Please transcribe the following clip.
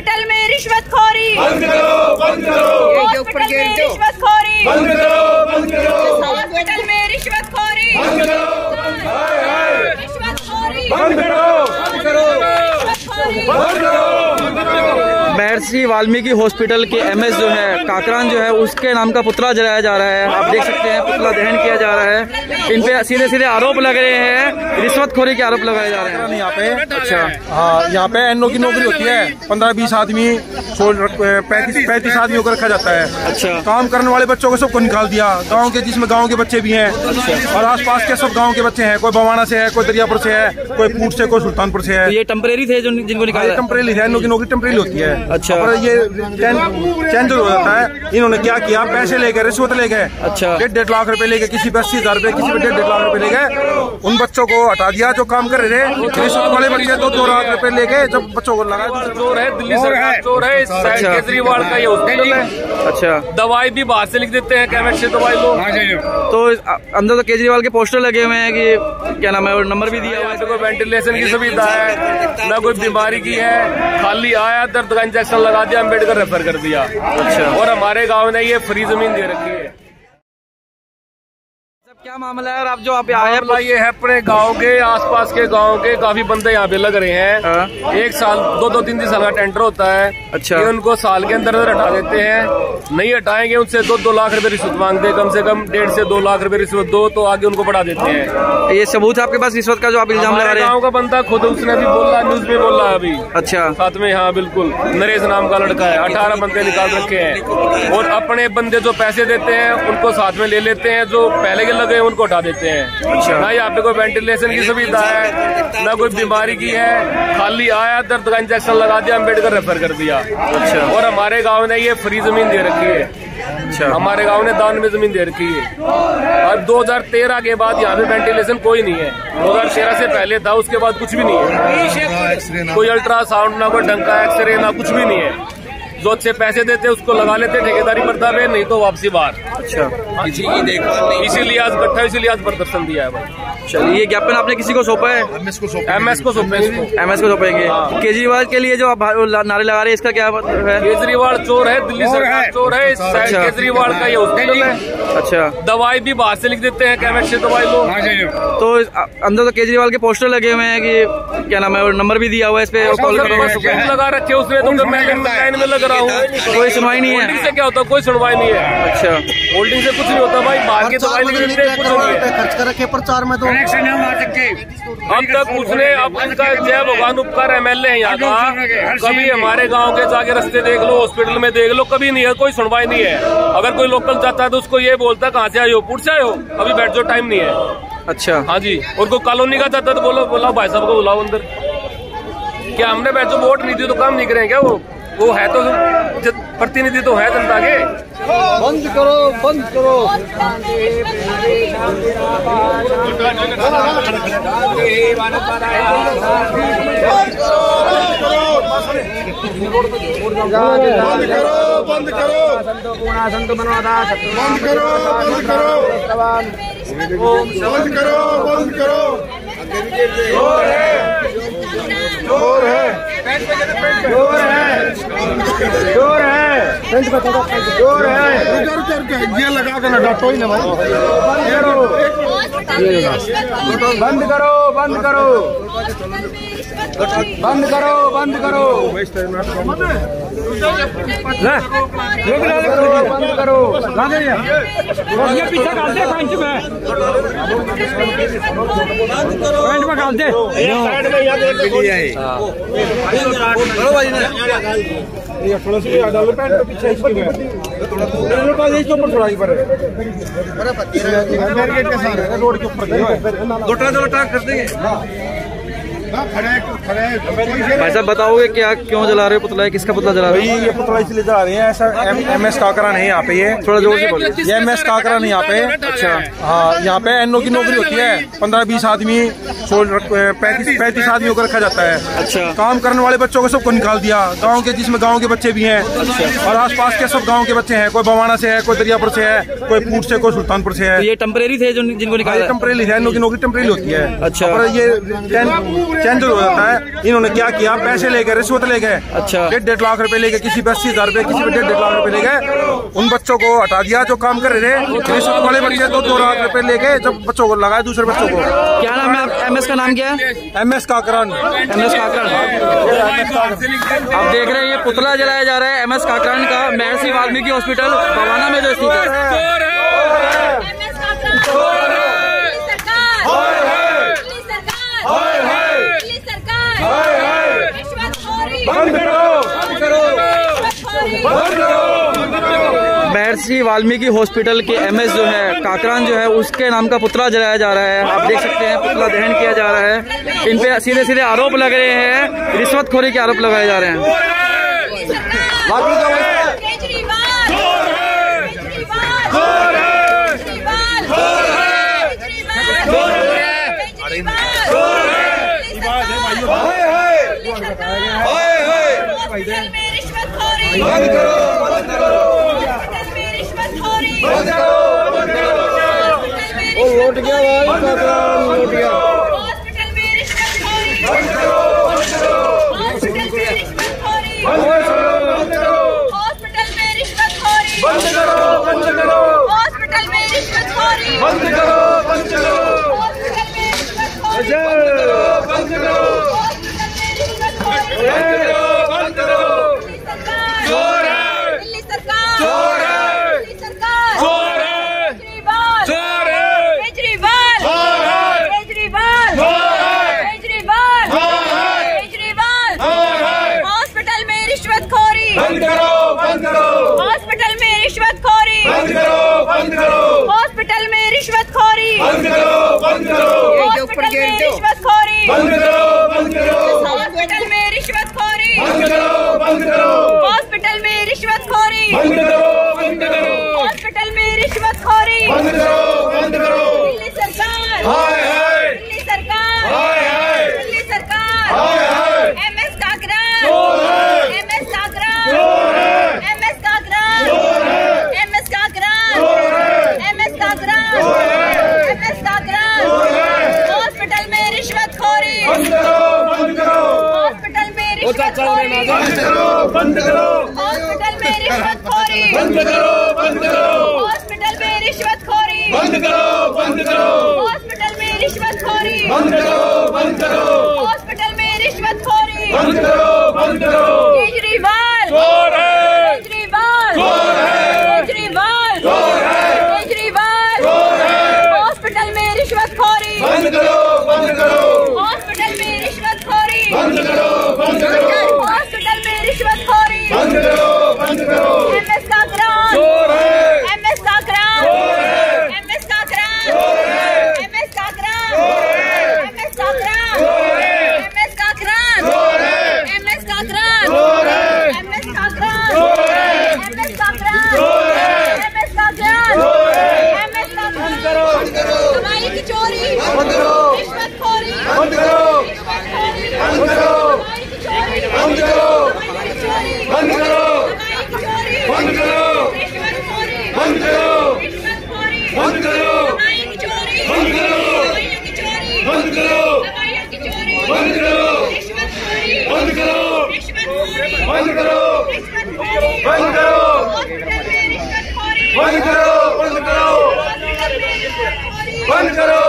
Hospital में रिश्वतखोरी। बंद करो बंद करो। हॉस्पिटल में रिश्वतखोरी बंद करो बंद करो हॉस्पिटल में रिश्वतखोरी बंद करो हाय हाय रिश्वतखोरी बंद करो बंद करो रिश्वतखोरी बंद करो महर्षि वाल्मीकि हॉस्पिटल के एमएस जो है काकरान जो है उसके नाम का पुतला जलाया जा रहा है। आप देख सकते हैं पुतला दहन किया जा रहा है। इन पे सीधे सीधे आरोप लग रहे हैं रिश्वतखोरी के आरोप लगाए जा रहे हैं। यहाँ पे अच्छा हाँ यहाँ पे एनओ की नौकरी होती है। पंद्रह बीस आदमी पैंतीस पैंतीस आदमियों को रखा जाता है। अच्छा। काम करने वाले बच्चों को सबको निकाल दिया। गाँव के जिसमें गाँव के बच्चे भी हैं। और आसपास के सब गाँव के बच्चे हैं। कोई बवाना से है कोई दरियापुर से है कोई पूट से कोई सुल्तानपुर से है। तो ये टेम्परेरी थे जिनको निकाला? टेम्परेली है एनओ की नौकरी टेम्परेली होती है। अच्छा। और ये चेंज हो जाता है। इन्होंने क्या किया? पैसे लेके रिश्वत ले गए। अच्छा। डेढ़ डेढ़ लाख रुपए गए किसी पे अस्सी हज़ार रुपए किसी पे डेढ़ डेढ़ लाख रुपए ले गए। उन बच्चों को हटा दिया जो काम कर रहे थे। रिश्वत वाले बच्चे दो दो लाख रुपए लेके जब बच्चों को लगाया चोर है दिल्ली सरकार चोर है अच्छा। केजरीवाल का ये हॉस्पिटल है। अच्छा। दवाई भी बाहर से लिख देते हैं केमिस्ट से दवाई लो तो अंदर तो केजरीवाल के पोस्टर लगे हुए हैं कि क्या नाम है और नंबर भी दिया हुआ है। वेंटिलेशन की सुविधा है। न कोई बीमारी की है। खाली आया दर्द का इंजेक्शन लगा दिया अंबेडकर रेफर कर दिया। अच्छा। और हमारे गाँव ने ये फ्री ज़मीन दे रखी है। क्या मामला है और आप जो आप आए मामला ये है अपने गाँव के आसपास के गाँव के काफ़ी बंदे यहाँ पे लग रहे हैं। हाँ। एक साल दो दो तीन तीन साल का टेंडर होता है। अच्छा। ये उनको साल के अंदर अंदर हटा देते हैं। नहीं हटाएँगे उनसे दो दो लाख रुपए रिश्वत मांगते हैं कम से कम डेढ़ से दो लाख रुपए रिश्वत दो तो आगे उनको बढ़ा देते हैं। ये सबूत है आपके पास रिश्वत का जो आप इल्ज़ाम लगा रहे हैं? गाँव का बंदा खुद उसने भी बोला न्यूज़ में बोला अभी। अच्छा। साथ में हाँ बिल्कुल नरेश नाम का लड़का है अठारह बंदे निकाल रखे हैं। और अपने बंदे जो पैसे देते हैं उनको साथ में ले लेते हैं जो पहले के लगे हैं उनको हटा देते हैं। ना यहाँ पे कोई वेंटिलेशन की सुविधा है ना कोई बीमारी की है। खाली आया दर्द का इंजेक्शन लगा दिया अंबेडकर रेफर कर दिया। अच्छा। और हमारे गाँव ने ये फ्री ज़मीन दे रखी है। अच्छा। हमारे गाँव ने दान में ज़मीन दे रखी है। और 2013 के बाद यहाँ पे वेंटिलेशन कोई नहीं है। 2013 से पहले था उसके बाद कुछ भी नहीं है। कोई अल्ट्रासाउंड ना कोई डंका एक्सरे ना कुछ भी नहीं है। जो अच्छे पैसे देते उसको लगा लेते ठेकेदारी मरता है नहीं तो वापसी बाहर। अच्छा। किसी की देखभाल नहीं। इसीलिए आज इकट्ठा इसीलिए आज प्रदर्शन दिया है भाई। चलिए ये ज्ञापन आपने किसी को सौंपा है? एमएस को सौंपे इसको एमएस को सौंपेंगे। केजरीवाल के लिए जो आप नारे लगा रहे हैं इसका क्या मतलब है? केजरीवाल चोर है दिल्ली सरकार चोर है अच्छा। केजरीवाल का ये हॉस्पिटल है। अच्छा। दवाई भी बाहर से लिख देते हैं केमिस्ट से दवाई लो। तो अंदर तो केजरीवाल के पोस्टर लगे हुए हैं कि क्या नाम है और नंबर भी दिया हुआ है इस पे कॉल करो लगा रखे उसने तो मैं में लग रहा हूँ। कोई सुनवाई नहीं होल्डिंग है से क्या होता कोई सुनवाई नहीं है। अच्छा। होल्डिंग से कुछ नहीं होता भाई बाहर की दवाई लिख देते हैं है। खर्च कर रखे प्रचार में तो अब तक उसने अब इनका जय भगवान उपकार एमएलए है यहाँ का कभी हमारे गाँव के जाके रास्ते देख लो हॉस्पिटल में देख लो कभी नहीं है कोई सुनवाई नहीं है। अगर कोई लोकल जाता है तो उसको ये बोलता है कहाँ से आए हो? पुट से आए हो? अभी बैठ जाओ टाइम नहीं है। अच्छा। हाँ जी। और कोई कॉलोनी का जाता है तो बोलो बोला भाई साहब को बुलाओ अंदर। क्या हमने बैठ जाओ वोट नहीं दी तो काम नहीं करें क्या वो? वो है तो प्रतिनिधि तो है जनता के। बंद करो बंद करो। बंद करो। बंद करो बंद करो बंद करो बंद करो बंद करो चोर है। चोर है चोर है चोर है चोर है लगा के ना डांटो ही ना भाई। बंद करो बंद करो। बंद करो बंद करो। बंद करो। ये। पीछे डाल दे पंच में। पंच में डाल दे। ये थोड़ा सा डालो पैंट पीछे इसके रोड के ऊपर दो ट्रक दो ट्रक कर देंगे। भाई साहब बताओगे क्या क्यों जला रहे हो पुतला? है किसका पुतला जला रहे हो? ये पुतला इसलिए चला रहे हैं ऐसा एम एस काकरा नहीं यहाँ पे ये। थोड़ा ज़ोर से बोलिए ये एम एस काकरा नहीं यहाँ पे। अच्छा। हाँ? यहाँ पे एनओ की नौकरी होती है। पंद्रह बीस आदमी पैंतीस पैंतीस आदमियों को रखा जाता है। अच्छा। काम करने वाले बच्चों को सबको निकाल दिया। गाँव के जिसमें गाँव के बच्चे भी हैं। और आसपास के सब गाँव के बच्चे हैं। कोई बवाना से है कोई दरियापुर से है कोई पूट से कोई सुल्तानपुर से है। तो ये टेम्परेरी थे जो जिनको निकाला? टेम्परेली है एनओ की नौकरी टेम्परेली होती है। अच्छा। और ये चेंजर हो जाता है। इन्होंने क्या किया? पैसे ले गए रिश्वत ले गए। अच्छा। डेढ़ डेढ़ लाख रुपए ले गए किसी पे अस्सी हज़ार रुपए किसी पे डेढ़ डेढ़ लाख रुपए ले गए। उन बच्चों को हटा दिया जो काम कर रहे थे। रिश्वत वाले बच्चे दो दो लाख रुपए ले गए जब बच्चों को लगाए दूसरे बच्चों को। क्या नाम है एम एस का नाम क्या है? M S Kakaran. M S Kakaran. आप देख रहे हैं ये पुतला जलाया जा रहा है एम एस काकरण का महर्षि वाल्मीकि हॉस्पिटल बवाना में जो स्थित है। बंद करो। बंद करो। वाल्मीकि हॉस्पिटल के एमएस जो है काकरान जो है उसके नाम का पुतला जलाया जा रहा है। आप देख सकते हैं पुतला दहन किया जा रहा है। इन पे सीधे सीधे आरोप लग रहे हैं रिश्वतखोरी के आरोप लगाए जा रहे हैं। बंद करो बंद करो। बंद करो बंद करो। वो लौट गया भाई प्रकरण लौट गया। बंद करो बंद करो। बंद करो बंद करो। बंद करो बंद करो। बंद करो। दान करो